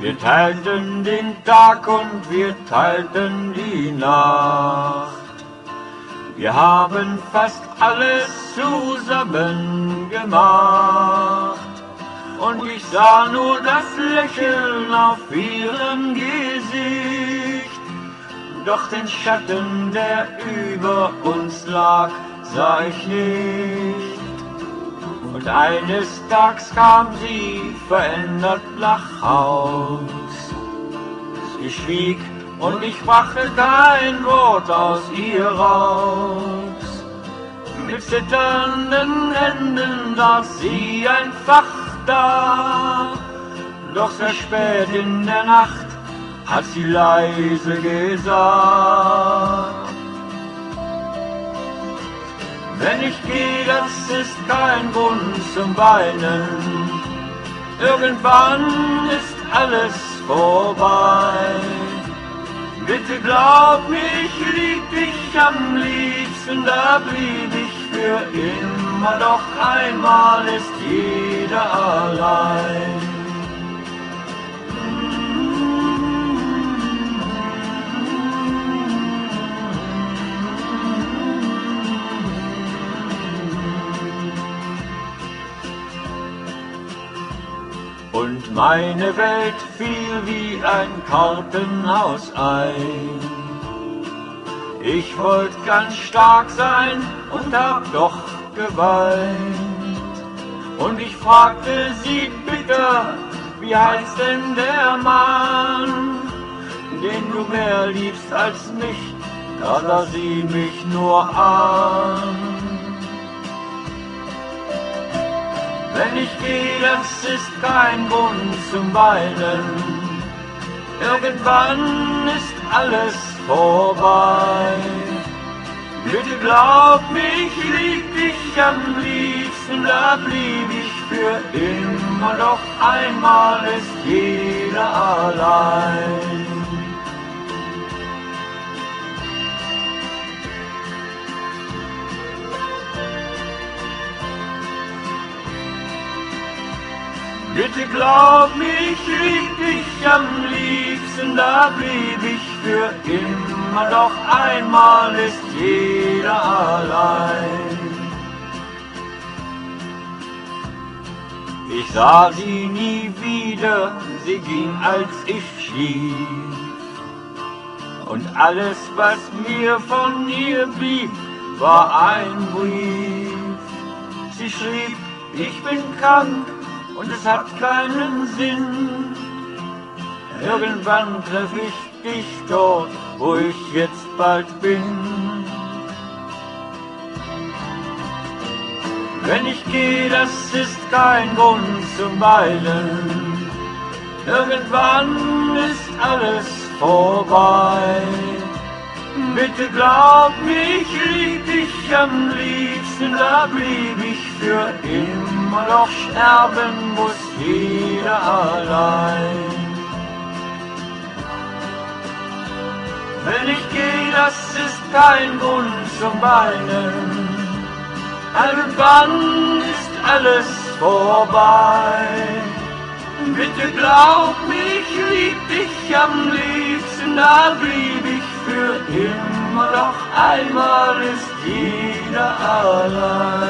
Wir teilten den Tag und wir teilten die Nacht. Wir haben fast alles zusammen gemacht. Und ich sah nur das Lächeln auf ihrem Gesicht. Doch den Schatten, der über uns lag, sah ich nicht. Und eines Tages kam sie verändert nach Haus. Sie schwieg und ich brachte kein Wort aus ihr raus. Mit zitternden Händen saß sie einfach da. Doch sehr spät in der Nacht hat sie leise gesagt. Wenn ich gehe, das ist kein Grund zum Weinen. Irgendwann ist alles vorbei. Bitte glaub mir, ich lieb dich am liebsten, da blieb ich für immer. Doch einmal ist jeder allein. Und meine Welt fiel wie ein Kartenhaus ein. Ich wollte ganz stark sein und hab doch geweint. Und ich fragte sie bitte, wie heißt denn der Mann, den du mehr liebst als mich? Da sah sie mich nur an. Wenn ich gehe, das ist kein Grund zum Weinen. Irgendwann ist alles vorbei. Bitte glaub mir, ich lieb dich am liebsten, da blieb ich für immer. Doch einmal ist jeder allein. Bitte glaub mir, ich lieb dich am liebsten, da blieb ich für immer, doch einmal ist jeder allein. Ich sah sie nie wieder, sie ging als ich schlief. Und alles, was mir von ihr blieb, war ein Brief. Sie schrieb, ich bin krank, und es hat keinen Sinn. Irgendwann treff ich dich dort, wo ich jetzt bald bin. Wenn ich gehe, das ist kein Grund zum Weinen. Irgendwann ist alles vorbei. Bitte glaub mir, ich am liebsten, da blieb ich für immer, doch sterben muss jeder allein. Wenn ich gehe, das ist kein Grund zum Weinen. Irgendwann ist alles vorbei. Bitte glaub mir, ich lieb dich am liebsten, da blieb ich für immer, doch einmal ist jeder allein.